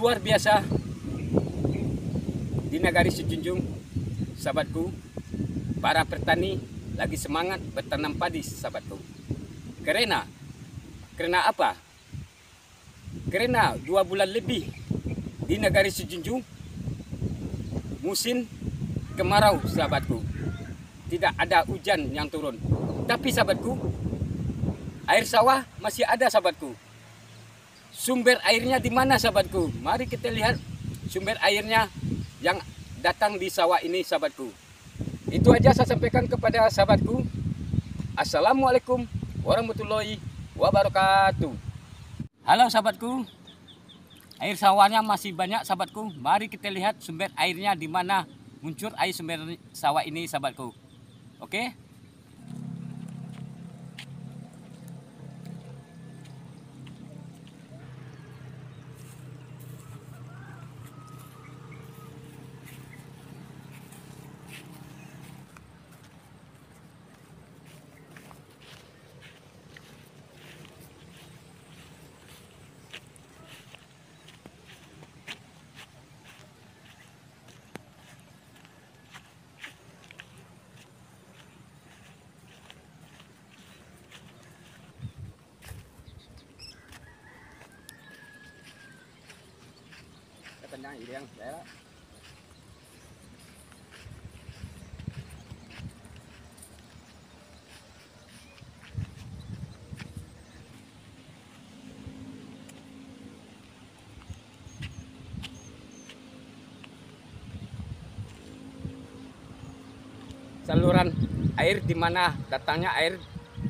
luar biasa di negari Sejunjung, sahabatku. Para petani lagi semangat bertanam padi, sahabatku. Karena, karena apa? Karena dua bulan lebih di negari Sejunjung musim kemarau, sahabatku. Tidak ada hujan yang turun. Tapi sahabatku, air sawah masih ada, sahabatku. Sumber airnya di mana, sahabatku? Mari kita lihat sumber airnya yang datang di sawah ini, sahabatku. Itu aja saya sampaikan kepada sahabatku. Assalamualaikum warahmatullahi wabarakatuh. Halo sahabatku. Air sawahnya masih banyak sahabatku. Mari kita lihat sumber airnya di mana muncul air sumber sawah ini sahabatku. Oke? Saya saluran air di mana datangnya air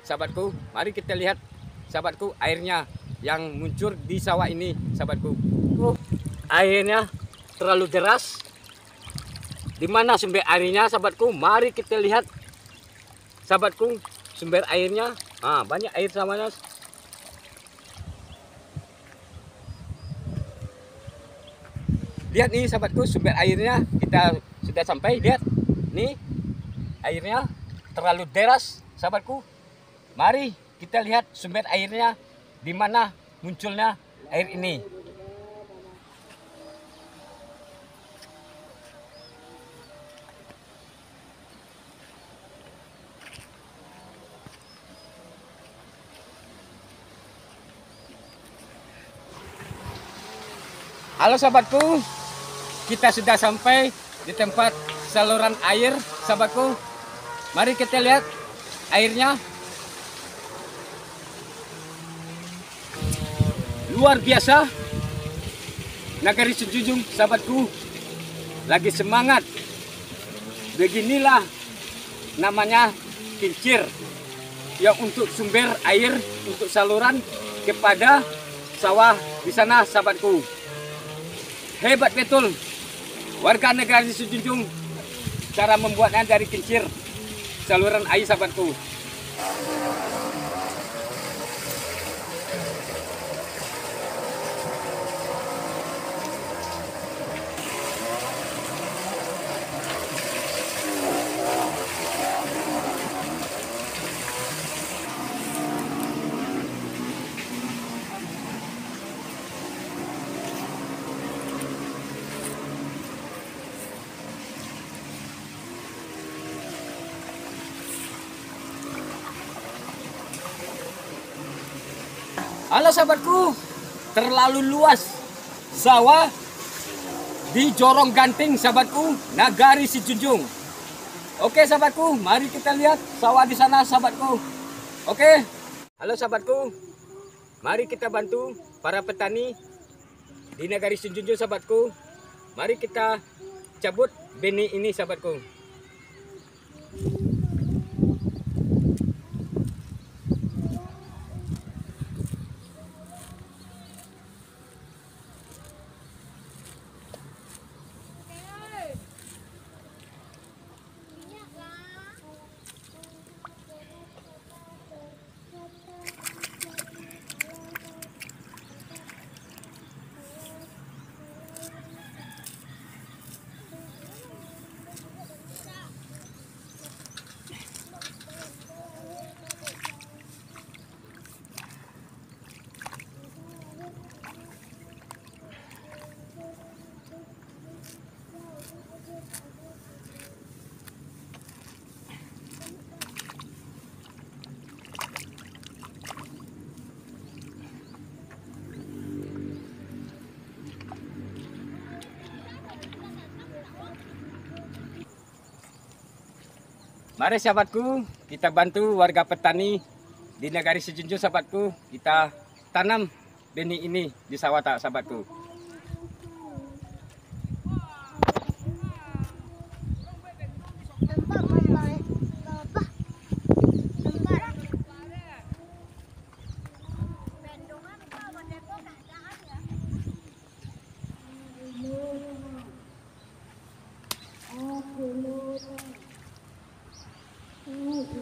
sahabatku? Mari kita lihat sahabatku airnya yang muncul di sawah ini sahabatku airnya terlalu deras. Di mana sumber airnya sahabatku? Mari kita lihat. Sahabatku sumber airnya. Ah banyak air samanya lihat nih sahabatku sumber airnya. Kita sudah sampai lihat. Nih airnya terlalu deras sahabatku. Mari kita lihat sumber airnya di mana munculnya air ini Halo sahabatku, kita sudah sampai di tempat saluran air, sahabatku. Mari kita lihat airnya. Luar biasa. Nagari Sejunjung, sahabatku. Lagi semangat. Beginilah namanya kincir. Yang untuk sumber air, untuk saluran kepada sawah di sana, sahabatku hebat betul. Warga negara di Sejunjung cara membuatnya dari kincir. Saluran air sahabatku Halo sahabatku, terlalu luas sawah di Jorong Ganting sahabatku, Nagari Sijunjung. Oke sahabatku, mari kita lihat sawah di sana sahabatku. Oke, halo sahabatku, mari kita bantu para petani di Nagari Sijunjung sahabatku. Mari kita cabut benih ini sahabatku. Mari sahabatku, kita bantu warga petani di negari Sejunjung sahabatku. Kita tanam benih ini di sawah tak sahabatku. Halo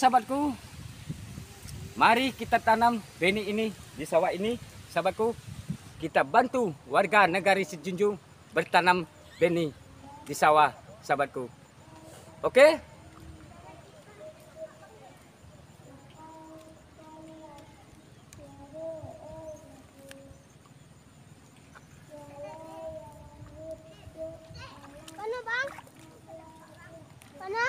sahabatku, mari kita tanam benih ini di sawah ini. Sahabatku, kita bantu warga negari Sejunjung bertanam benih di sawah sahabatku. Oke? Bang? Mana?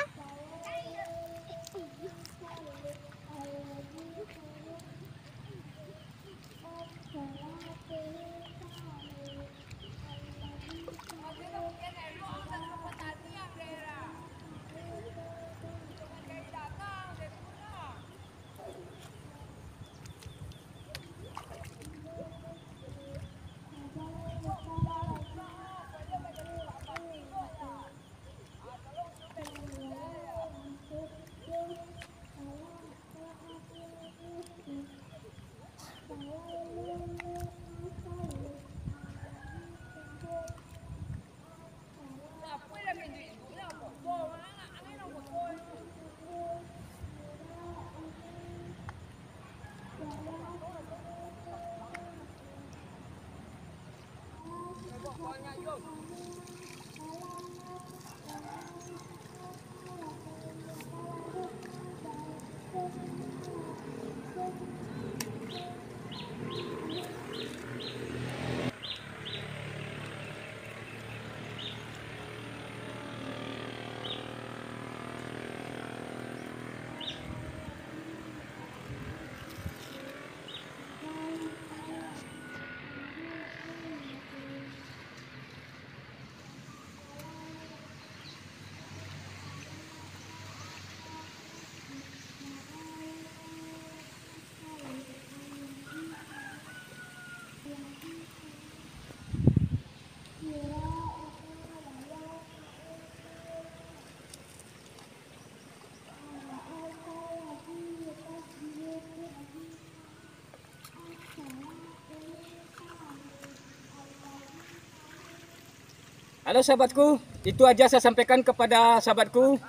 Halo sahabatku, itu aja saya sampaikan kepada sahabatku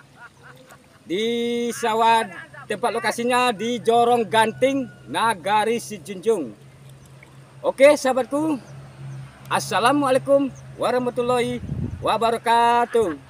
di sawah tempat lokasinya di Jorong Ganting, Nagari Sijunjung. Oke sahabatku, Assalamualaikum warahmatullahi wabarakatuh.